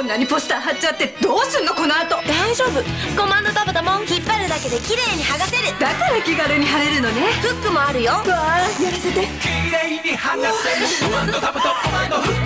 こんなにポスター貼っちゃってどうすんのこの後。大丈夫。コマンドタブともン引っ張るだけで綺麗に剥がせる。だから気軽に貼れるのね。フックもあるよ。わあやらせて。綺麗に剥がせる。コマンドタブとコマンドフック。